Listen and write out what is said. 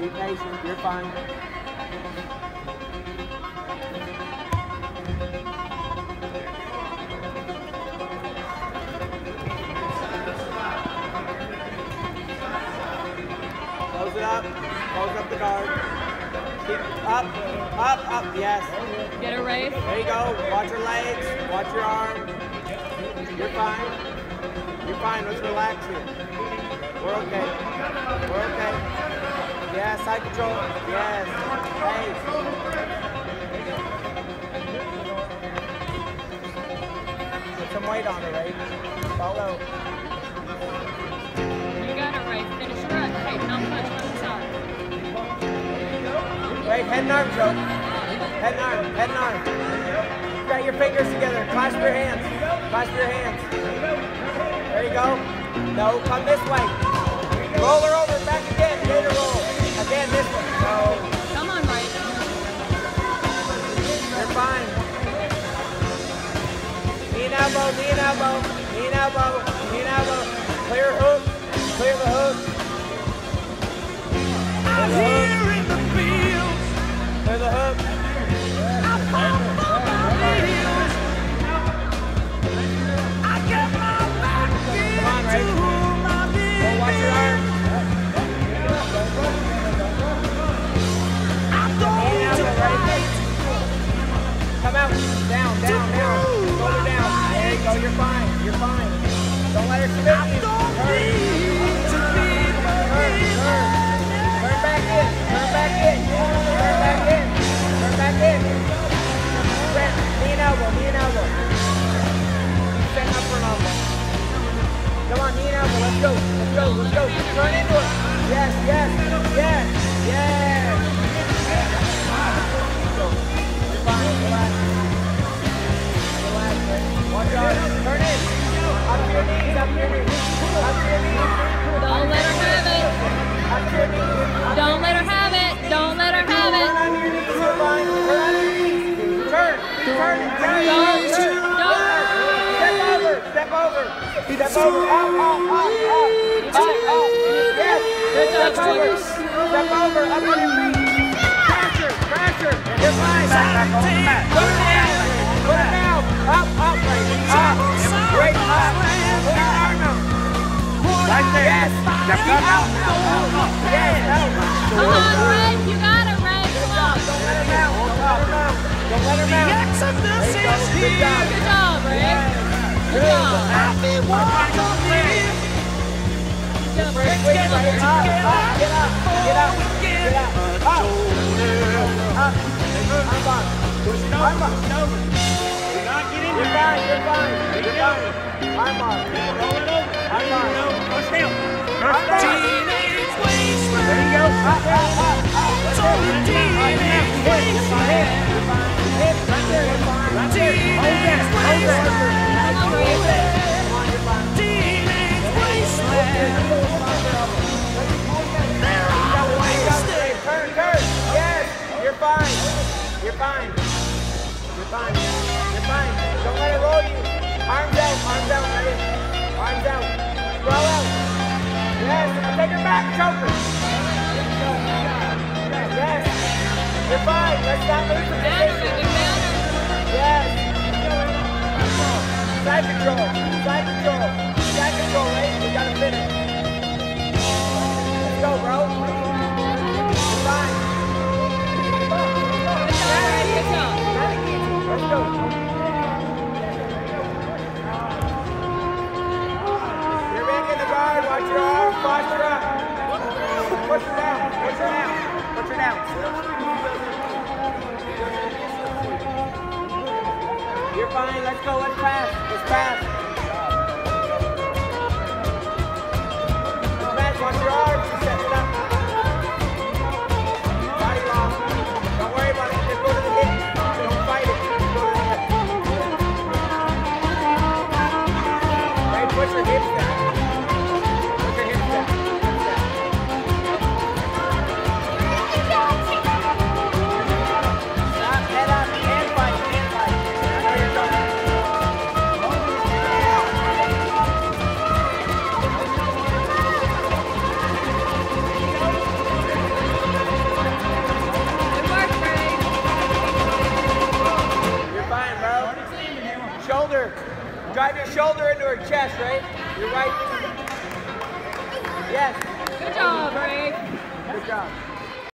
Be patient. You're fine. Close it up. Close up the guard. Keep up, up, up. Yes. Get a race. There you go. Watch your legs. Watch your arm. You're fine. You're fine. Let's relax here. We're okay. We're okay. Yes, side control. Yes. Hey. Put some weight on it, right? Follow. You got a race. Finish your run. Hey, don't touch on the side. Right, head and arm, Joe. Head and arm, head and arm. You got your fingers together. Clasp your hands. Clasp your hands. There you go. No, come this way. Roll her over, back again. Knee elbow. Clear hook, clear the hook. Clear the hook. Clear the hook. Fine. Don't let her spin you. Turn. Turn, turn. Turn back in. Turn back in. Turn back in. Turn back in. Brent, knee and elbow. Knee and elbow. Setting up for an elbow. Come on, knee and elbow. Let's go. Let's go. Let's go. Turn into it. Yes, yes, yes, yes. Relax. Relax. Watch your Don't let her have it. Up to your knees. Up Don't let her have it. Don't let her have it. on your knees. You're fine. Turn on your knees. Turn. Turn. Turn. Don't. Don't. Step over. Step over. Step over. Up, up, up, up. Up, up. Yes. Good job, Step over. Step over. Up on your feet. You're fine. Put it down. Put it down. Up, up, right. Up. Up. Yes. Out. Come on, Ray. You got it, Ray. Come on. Don't let him out. Don't let him out. Don't let him out. There you go. Good job. Good job, Ray. Good job. Quick, quick, quick. Up, up. Get up. Get up. Get up. Up. Up. Arm on. Arm on. You're fine. You're fine. You're fine. Arm on. On. On. Up, up, up, up. That's it. Hip, hip, hip, hip. Right Hold that. Hold that. Yes. Let's not lose. Yes. Side control. Side control. Side control, right? We gotta finish. Let's go, bro. Let's go. You're back in the. Watch your arms. Watch You're fine. Let's go. Let's pass. Let's pass. Shoulder. Drive your shoulder into her chest, right? Your right. Yes. Good job, Ray. Good job.